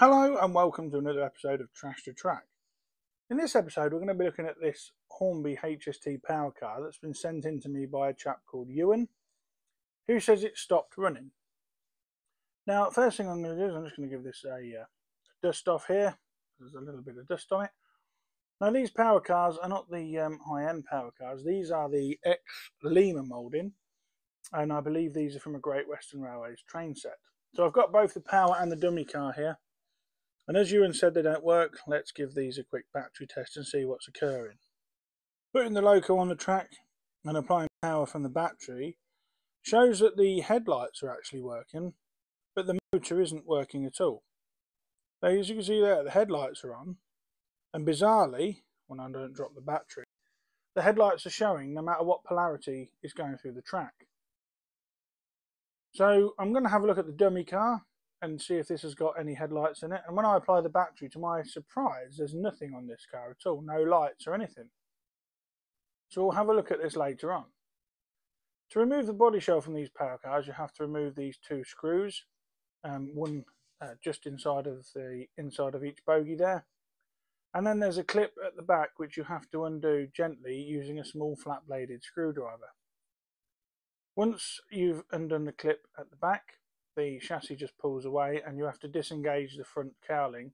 Hello and welcome to another episode of Trash to Track. In this episode, we're going to be looking at this Hornby HST power car that's been sent in to me by a chap called Ewan, who says it stopped running. Now, first thing I'm going to do is I'm just going to give this a uh, dust off here. There's a little bit of dust on it. Now, these power cars are not the um, high-end power cars. These are the ex Lima moulding, and I believe these are from a Great Western Railways train set. So I've got both the power and the dummy car here. And as Ewan said they don't work, let's give these a quick battery test and see what's occurring. Putting the loco on the track and applying power from the battery shows that the headlights are actually working, but the motor isn't working at all. Now as you can see there, the headlights are on, and bizarrely, when I don't drop the battery, the headlights are showing no matter what polarity is going through the track. So I'm going to have a look at the dummy car and see if this has got any headlights in it. And when I apply the battery, to my surprise, there's nothing on this car at all, no lights or anything. So we'll have a look at this later on. To remove the body shell from these power cars, you have to remove these two screws, um, one uh, just inside of the inside of each bogie there. And then there's a clip at the back which you have to undo gently using a small flat bladed screwdriver. Once you've undone the clip at the back, the chassis just pulls away and you have to disengage the front cowling.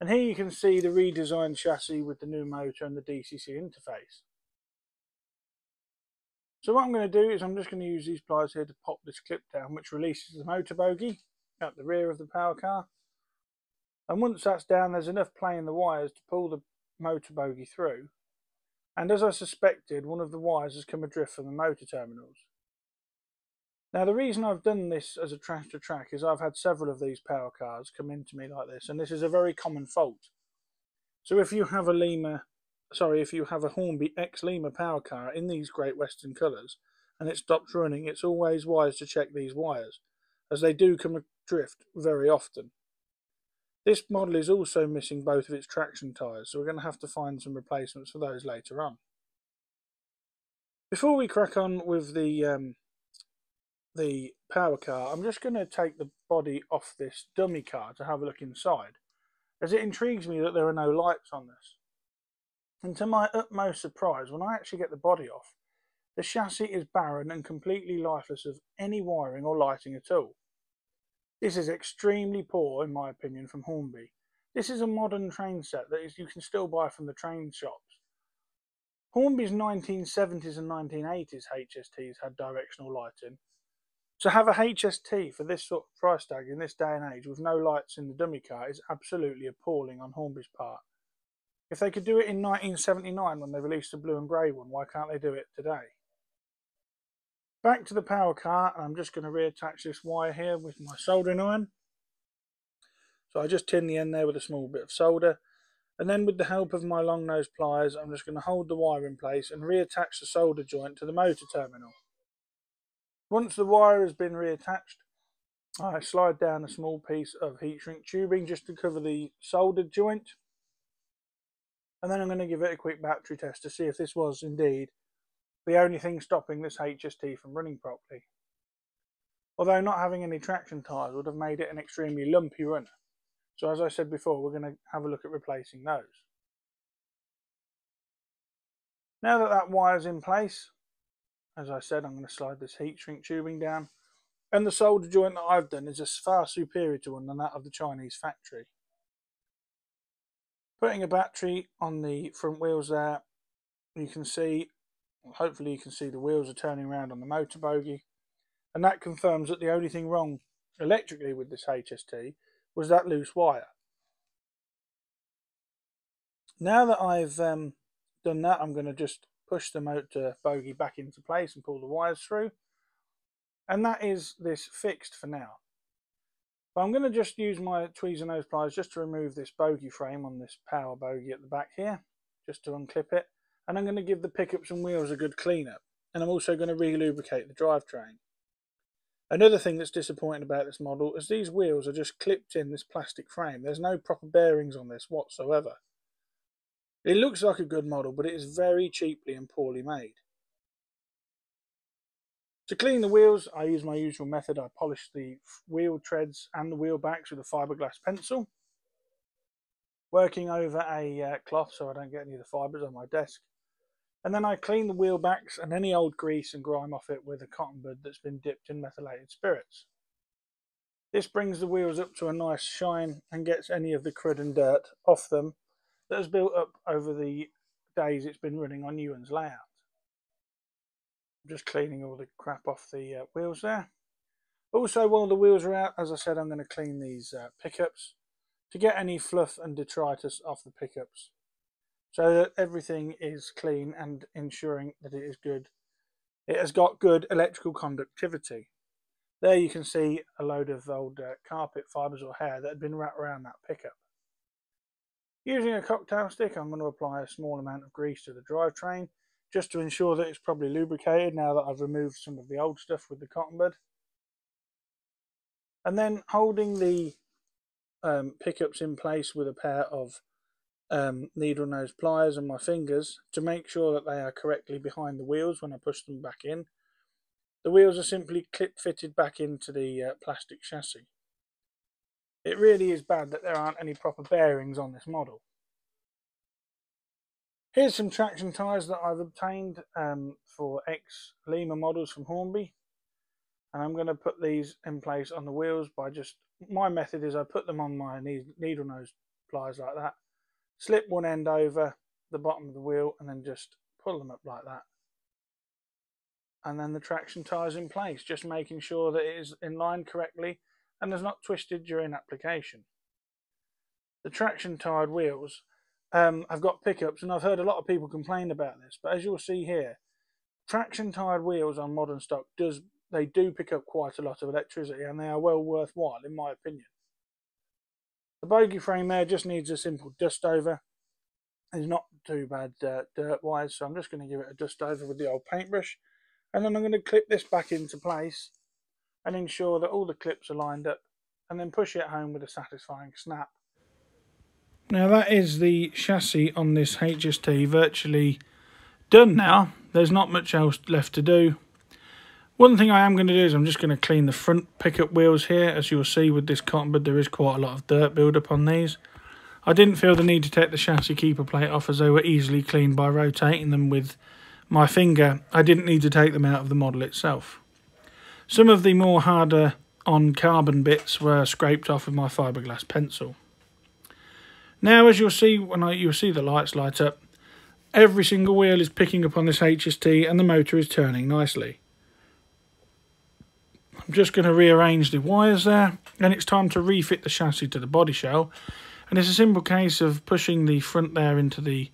And here you can see the redesigned chassis with the new motor and the DCC interface. So what I'm going to do is I'm just going to use these pliers here to pop this clip down which releases the motor bogie at the rear of the power car. And once that's down there's enough play in the wires to pull the motor bogie through. And as I suspected one of the wires has come adrift from the motor terminals. Now the reason I've done this as a trash to track is I've had several of these power cars come into me like this and this is a very common fault. So if you have a Lima, sorry, if you have a Hornby ex Lima power car in these Great Western colours and it stops running, it's always wise to check these wires as they do come adrift very often. This model is also missing both of its traction tyres so we're going to have to find some replacements for those later on. Before we crack on with the um, the power car, I'm just going to take the body off this dummy car to have a look inside, as it intrigues me that there are no lights on this. And to my utmost surprise, when I actually get the body off, the chassis is barren and completely lifeless of any wiring or lighting at all. This is extremely poor, in my opinion, from Hornby. This is a modern train set that is, you can still buy from the train shops. Hornby's 1970s and 1980s HSTs had directional lighting, to have a HST for this sort of price tag in this day and age with no lights in the dummy car is absolutely appalling on Hornby's part. If they could do it in 1979 when they released the blue and grey one, why can't they do it today? Back to the power car, and I'm just going to reattach this wire here with my soldering iron. So I just tin the end there with a small bit of solder. And then with the help of my long nose pliers, I'm just going to hold the wire in place and reattach the solder joint to the motor terminal. Once the wire has been reattached, I slide down a small piece of heat shrink tubing just to cover the soldered joint. And then I'm going to give it a quick battery test to see if this was indeed the only thing stopping this HST from running properly. Although not having any traction tyres would have made it an extremely lumpy runner. So as I said before, we're going to have a look at replacing those. Now that that wire's in place, as I said, I'm going to slide this heat shrink tubing down. And the solder joint that I've done is a far superior to one than that of the Chinese factory. Putting a battery on the front wheels there, you can see, hopefully you can see the wheels are turning around on the motor bogie. And that confirms that the only thing wrong electrically with this HST was that loose wire. Now that I've um, done that, I'm going to just push the motor bogie back into place and pull the wires through. And that is this fixed for now. But I'm going to just use my tweezer nose pliers just to remove this bogie frame on this power bogie at the back here, just to unclip it. And I'm going to give the pickups and wheels a good clean up. And I'm also going to re-lubricate the drivetrain. Another thing that's disappointing about this model is these wheels are just clipped in this plastic frame. There's no proper bearings on this whatsoever. It looks like a good model, but it is very cheaply and poorly made. To clean the wheels, I use my usual method. I polish the wheel treads and the wheel backs with a fiberglass pencil. working over a uh, cloth so I don't get any of the fibres on my desk. And then I clean the wheel backs and any old grease and grime off it with a cotton bud that's been dipped in methylated spirits. This brings the wheels up to a nice shine and gets any of the crud and dirt off them that has built up over the days it's been running on Ewan's layout. I'm just cleaning all the crap off the uh, wheels there. Also, while the wheels are out, as I said, I'm going to clean these uh, pickups to get any fluff and detritus off the pickups so that everything is clean and ensuring that it is good. It has got good electrical conductivity. There you can see a load of old uh, carpet fibres or hair that had been wrapped around that pickup. Using a cocktail stick I'm going to apply a small amount of grease to the drivetrain just to ensure that it's properly lubricated now that I've removed some of the old stuff with the cotton bud. And then holding the um, pickups in place with a pair of um, needle nose pliers and my fingers to make sure that they are correctly behind the wheels when I push them back in. The wheels are simply clip fitted back into the uh, plastic chassis. It really is bad that there aren't any proper bearings on this model. Here's some traction tyres that I've obtained um, for ex Lima models from Hornby. And I'm going to put these in place on the wheels by just, my method is I put them on my needle nose pliers like that slip one end over the bottom of the wheel and then just pull them up like that and then the traction tyres in place just making sure that it is in line correctly and is not twisted during application the traction tied wheels um, I've got pickups and I've heard a lot of people complain about this but as you'll see here traction tied wheels on modern stock does they do pick up quite a lot of electricity and they are well worthwhile in my opinion the bogie frame there just needs a simple dust over. It's not too bad uh, dirt wise, so I'm just going to give it a dust over with the old paintbrush. And then I'm going to clip this back into place and ensure that all the clips are lined up and then push it home with a satisfying snap. Now that is the chassis on this HST virtually done now. There's not much else left to do. One thing I am going to do is I'm just going to clean the front pickup wheels here. As you'll see with this cotton bud, there is quite a lot of dirt build-up on these. I didn't feel the need to take the chassis keeper plate off as they were easily cleaned by rotating them with my finger. I didn't need to take them out of the model itself. Some of the more harder on carbon bits were scraped off with my fiberglass pencil. Now as you'll see when I, you'll see the lights light up, every single wheel is picking up on this HST and the motor is turning nicely. I'm just going to rearrange the wires there and it's time to refit the chassis to the body shell and it's a simple case of pushing the front there into the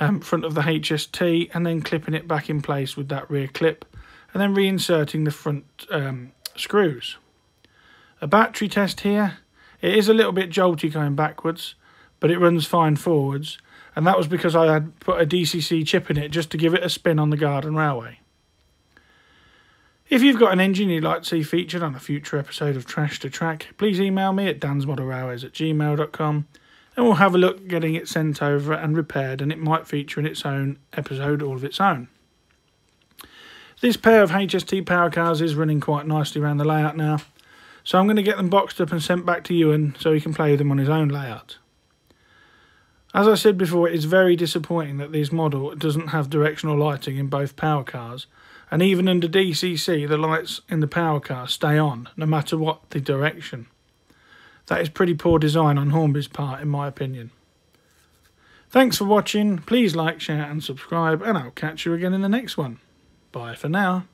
um, front of the HST and then clipping it back in place with that rear clip and then reinserting the front um, screws. A battery test here. It is a little bit jolty going backwards but it runs fine forwards and that was because I had put a DCC chip in it just to give it a spin on the garden railway. If you've got an engine you'd like to see featured on a future episode of Trash to Track, please email me at dansmodelrailways at gmail.com and we'll have a look getting it sent over and repaired and it might feature in its own episode all of its own. This pair of HST power cars is running quite nicely around the layout now, so I'm going to get them boxed up and sent back to Ewan so he can play with them on his own layout. As I said before, it is very disappointing that this model doesn't have directional lighting in both power cars, and even under DCC, the lights in the power car stay on, no matter what the direction. That is pretty poor design on Hornby's part, in my opinion. Thanks for watching. Please like, share and subscribe, and I'll catch you again in the next one. Bye for now.